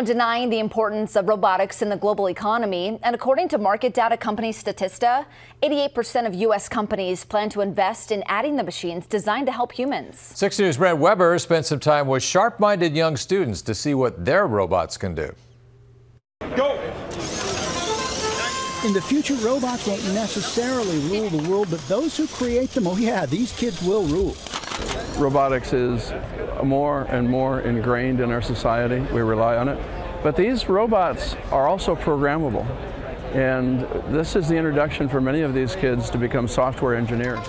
denying the importance of robotics in the global economy. And according to market data company Statista, 88% of U.S. companies plan to invest in adding the machines designed to help humans. 6 News' Brent Weber spent some time with sharp minded young students to see what their robots can do. Go! In the future, robots won't necessarily rule the world, but those who create them, oh yeah, these kids will rule. Robotics is more and more ingrained in our society. We rely on it. But these robots are also programmable. And this is the introduction for many of these kids to become software engineers.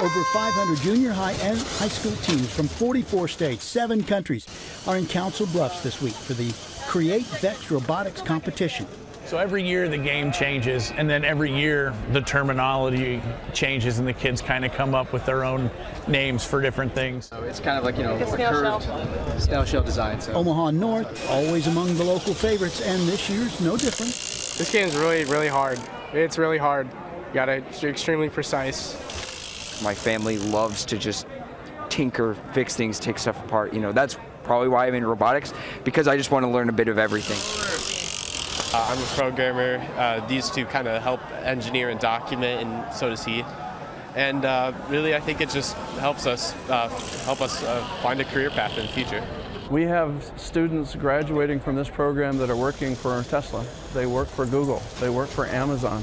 Over 500 junior high and high school teams from 44 states, seven countries, are in Council Bluffs this week for the Create Vex Robotics competition. So every year the game changes, and then every year the terminology changes, and the kids kind of come up with their own names for different things. So it's kind of like, you know, like a, a curved shell. snail shell design. So. Omaha North, always among the local favorites, and this year's no different. This game's really, really hard. It's really hard. You gotta be extremely precise. My family loves to just tinker, fix things, take stuff apart. You know, that's probably why I'm in robotics, because I just want to learn a bit of everything. Uh, I'm a programmer. Uh, these two kind of help engineer and document, and so does he. And uh, really, I think it just helps us uh, help us uh, find a career path in the future. We have students graduating from this program that are working for Tesla. They work for Google. They work for Amazon.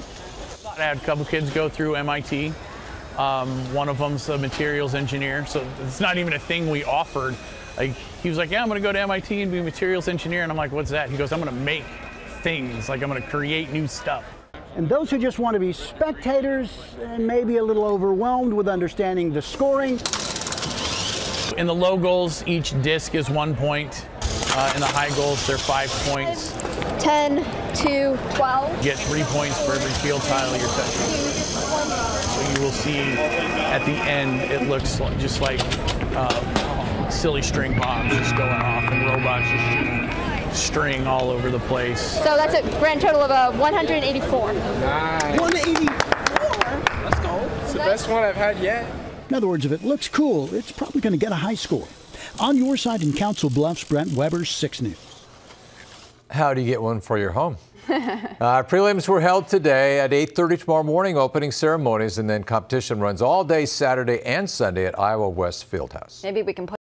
I had a couple kids go through MIT. Um, one of them's a materials engineer, so it's not even a thing we offered. Like he was like, "Yeah, I'm going to go to MIT and be a materials engineer," and I'm like, "What's that?" He goes, "I'm going to make things. Like I'm going to create new stuff. And those who just want to be spectators and maybe a little overwhelmed with understanding the scoring. In the low goals, each disc is one point. Uh, in the high goals, they're five points. 10 to 12. You get three points for every field tile you're touching. So you will see at the end, it looks just like uh, silly string bombs just going off and robots just shooting string all over the place. So that's a grand total of uh, 184. Nice. 184? Let's go. It's the best one I've had yet. In other words, if it looks cool, it's probably going to get a high score. On your side in Council Bluffs, Brent Weber, 6 News. How do you get one for your home? uh, prelims were held today at 8.30 tomorrow morning, opening ceremonies, and then competition runs all day Saturday and Sunday at Iowa West Fieldhouse. Maybe we can put